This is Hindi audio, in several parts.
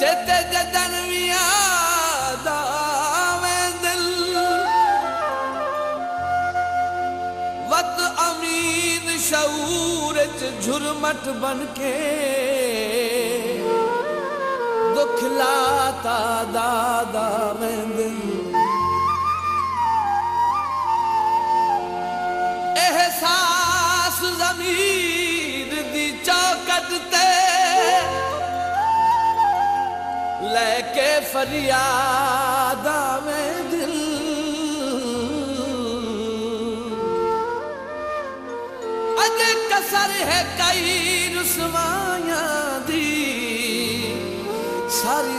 जत जतन दिल। वत अमीन शूर झुरमट बनके दुख लाता दादा में दिल। एहसास जमीर दी चौकट ते लैके फरियाद में दिल। अज कसर है कई रुसवाया दी। सारी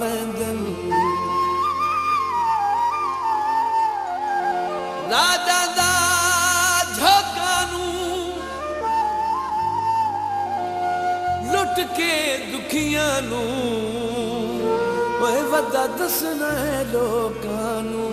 वेंदन रा ਕੱਟ ਕੇ ਦੁਖੀਆਂ ਨੂੰ ਓਏ ਵਦਾ ਦੱਸਣਾ ਹੈ ਲੋਕਾਂ ਨੂੰ।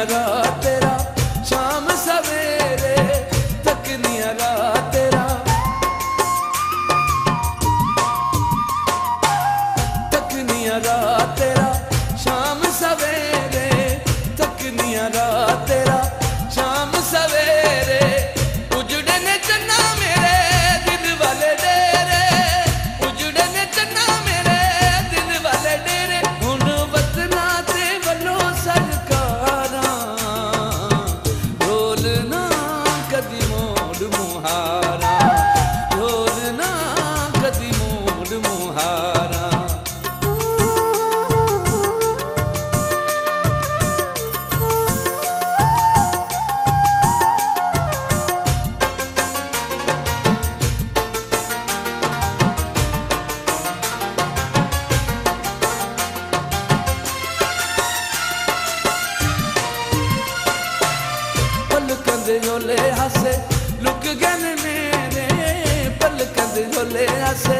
नियरा तेरा, शाम सवेरे तक रा तेरा। तक नियरा तेरा, शाम सवेरे तक नियरा तेरा। le hace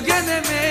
you gonna make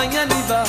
Maya Niva